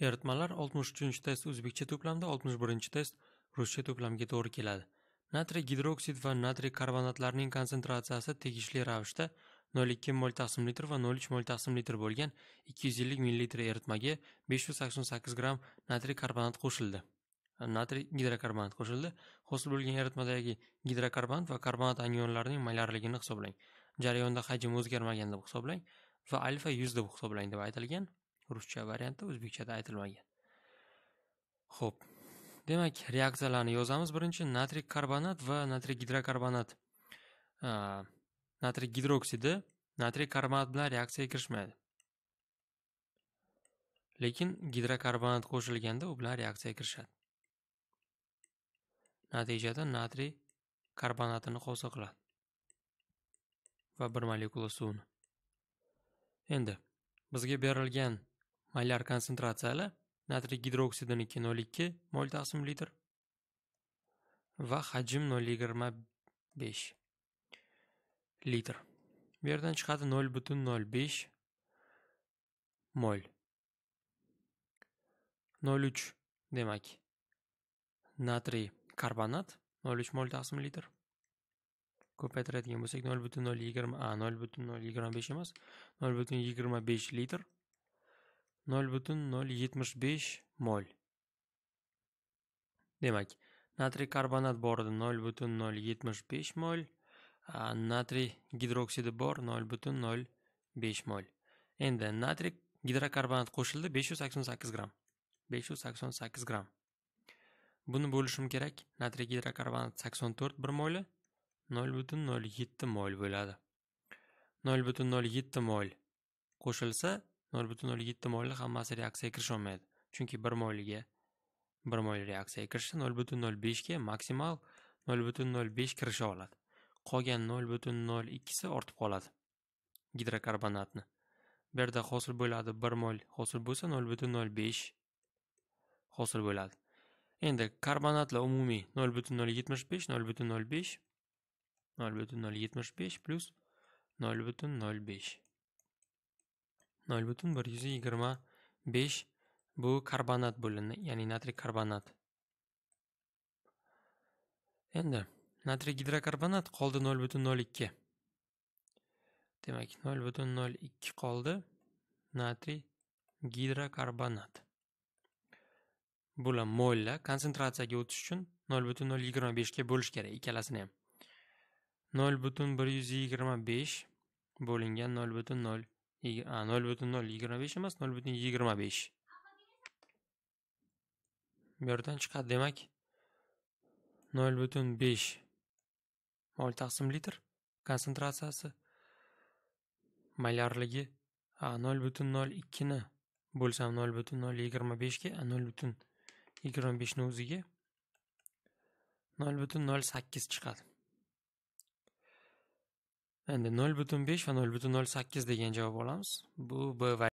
Eritmalar 63 test o'zbekcha to'plamda 61 test ruscha to'plamga to'g'ri keladi. Natriy gidroksid va natriy karbonatlarning konsentratsiyasi tegishli ravishda 0,2 mol taqsim litr va 0,3 mol taqsim litr bo'lgan 250 ml eritmaga 588 gramm natriy karbonat qo'shildi. Natriy gidrokarbonat qo'shildi. Hosil bo'lgan eritmadagi gidrokarbonat va karbonat anionlarining molarligini hisoblang. Jarayonda hajm o'zgarmagan deb hisoblang va alfa 100 deb hisoblang deb aytilgan. Ruscha variantda o'zbekchada aytilmagan. Ho'p demak reaksiyalarni yozamiz. Birinchi natriy karbonat va natriy gidrokarbonat. Natriy gidroksidi natriy karbonat bilan reaksiyaga kirishmaydi. Lekin gidrokarbonat qo'shilganda u bilan reaksiyaga kirishadi. Natijada natriy karbonatini hosil qiladi. Va bir molekula suvni endi bizga berilgan molyar konsentratsiyalar natriy gidroksidini 0,2 mol taqsim litr va hajm 0,25 litr. Bu yerdan chiqadi 0,05 mol. 0,3 demak natriy karbonat 0,3 mol taqsim litr. Ko'paytiradigan bo'lsak 0,020 a 0,025 emas 0,25 litr nol butun nol yetmish mol demak natriy karbonat bor edi nol butun nol yetmish besh mol natriy gidroksidi bor nol butun nol besh mol endi natriy gidrokarbonat qo'shildi besh yuz sakson sakkiz gramm besh yuz sakson sakkiz gramm buni bo'lishim kerak natriy gidrokarbonat sakson to'rt bir moli nol butun nol yetti mol bo'ladi nol butun nol yetti mol qo'shilsa nol butun nol yetti molli hammasi reaksiyaga kirisholmaydi. Chunki bir molga bir mol reaksiyaga kirishi nol butun nol beshga maksimal nol butun nol besh kirisha oladi. Qolgan nol butun nol ikkisi ortib qoladi gidrokarbonatni. Bu yerda hosil bo'ladi bir mol hosil bo'lsa nol butun nol besh hosil bo'ladi. Endi karbonatlar umumiy nol butun nol yetmish besh nol butun nol besh nol butun nol yetmish besh plyus nol butun nol besh. Nol butun bir yuz yigirma besh bu karbonat bo'lindi ya'ni natriy karbonat endi natriy gidrokarbonat qoldi nol butun nol ikki demak nol butun nol ikki qoldi natriy gidrokarbonat bular mollar konsentratsiyaga o'tish uchun nol butun nol yigirma beshga bo'lish kerak ikkalasini ham nol butun bir yuz yigirma besh bo'lingan nol butun nol nol butun nol yigirma besh emas nol butun yigirma besh bu yerdan chiqadi demak nol butun besh mol taqsim litr konsentratsiyasi malyarligi nol butun nol ikkini bo'lsam nol butun nol yigirma beshga nol butun yigirma beshni o'ziga nol butun nol sakkiz chiqadi endi nol butun besh va nol butun nol sakkiz degan javob olamiz. Bu b